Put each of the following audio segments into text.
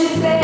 de três.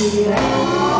你爱。